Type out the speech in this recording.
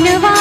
பண்ணுவா